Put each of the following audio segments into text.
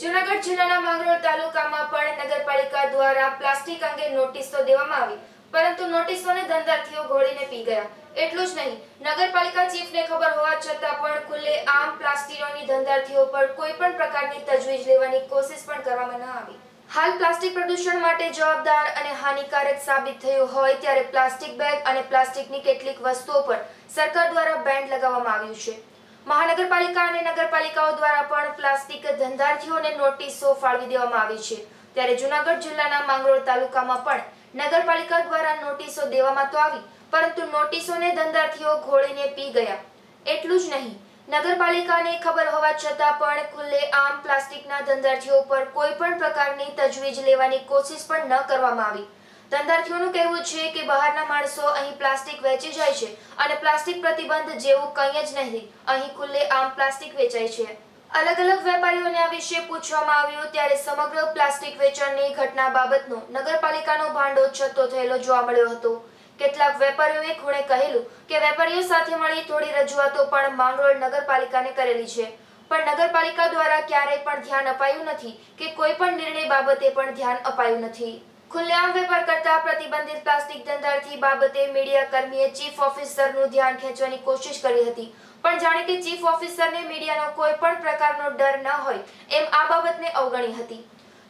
જૂનાગઢ જિલ્લાના માંગરોળ તાલુકામાં પણ નગરપાલિકા દ્વારા પ્લાસ્ટિક અંગે નોટિસો દેવામાં આવી, પરંતુ નોટિસોને ધંધાર્થીઓ ઘોળીને પી ગયા. એટલું જ નહીં, નગરપાલિકા ચીફને ખબર હોવા છતાં પણ ખુલ્લે આમ પ્લાસ્ટિકોની ધંધાર્થીઓ પર કોઈ પણ પ્રકારની તજવીજ લેવાની કોશિશ પણ કરવામાં ન આવી. હાલ પ્લાસ્ટિક પ્રદૂષણ માટે જવાબદાર અને હાનિકારક સાબિત થયું હોય ત્યારે પ્લાસ્ટિક બેગ અને પ્લાસ્ટિકની કેટલીક વસ્તુઓ પર સરકાર દ્વારા બેન્ડ લગાવવામાં આવ્યું છે. મહાનગરપાલિકા અને નગરપાલિકાઓ દ્વારા પણ પ્લાસ્ટિક ધંધાર્થીઓને નોટિસો ફાળવી દેવામાં આવી છે. ત્યારે જૂનાગઢ જિલ્લાના માંગરોળ તાલુકામાં પણ નગરપાલિકા દ્વારા નોટિસો દેવામાં તો આવી, પરંતુ નોટિસોને ધંધાર્થીઓ ઘોળીને પી ગયા. એટલું જ નહીં, નગરપાલિકાને ખબર હોવા છતાં પણ ખુલ્લે આમ પ્લાસ્ટિકના ધંધાર્થીઓ પર કોઈ પણ પ્રકારની તજવીજ લેવાની કોશિશ પણ ન કરવામાં આવી. ધંધાર્થીઓનું કહેવું છે કે બહારના માણસો અહીં પ્લાસ્ટિક વેચી જાય છે અને પ્લાસ્ટિક પ્રતિબંધ જેવું કંઈ જ નહીં. અહીં ખુલ્લે આમ પ્લાસ્ટિક વેચાય છે. અલગ અલગ વેપારીઓને આ વિશે પૂછવામાં આવ્યું ત્યારે સમગ્ર પ્લાસ્ટિક વેચાણની ઘટના બાબતનો નગરપાલિકાનો ભાંડો છતો થયેલો જોવા મળ્યો હતો. કેટલાક વેપારીઓએ ખૂણે કહેલું કે વેપારીઓ સાથે મળી થોડી રજૂઆતો પણ માંગરોળ નગરપાલિકાને કરેલી છે. પણ નગરપાલિકા દ્વારા ક્યારેય પણ ધ્યાન અપાયું નથી કે કોઈ પણ નિર્ણય બાબતે પણ ધ્યાન અપાયું નથી. ખુલ્લેઆમ વેપાર કરતા પ્રતિબંધિત પ્લાસ્ટિક ધંધાર્થી બાબતે મીડિયા કર્મીએ ચીફ ઓફિસરનું ધ્યાન ખેંચવાની કોશિશ કરી હતી. પણ જાણે કે ચીફ ઓફિસરને મીડિયાનો કોઈ પણ પ્રકારનો ડર ન હોય એમ આ બાબતને અવગણી હતી.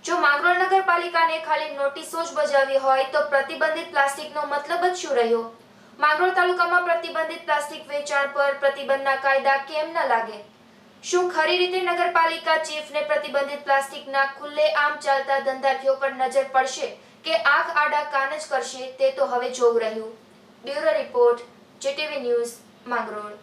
જો માંગરોળ નગરપાલિકાને ખાલી નોટિસો જ બજાવી હોય તો પ્રતિબંધિત પ્લાસ્ટિકનો મતલબ જ શું રહ્યો? માંગરોળ તાલુકામાં પ્રતિબંધિત પ્લાસ્ટિક વેચાણ પર પ્રતિબંધના કાયદા કેમ ન લાગે? શું ખરી રીતે નગરપાલિકા ચીફને પ્રતિબંધિત પ્લાસ્ટિકના ખુલ્લે આમ ચાલતા ધંધાર્થીઓ પર નજર પડશે? કે આંખ આડા કાન જ કરશે તે તો હવે જોવું રહ્યું. Bureau report, GTV news, Mangrol.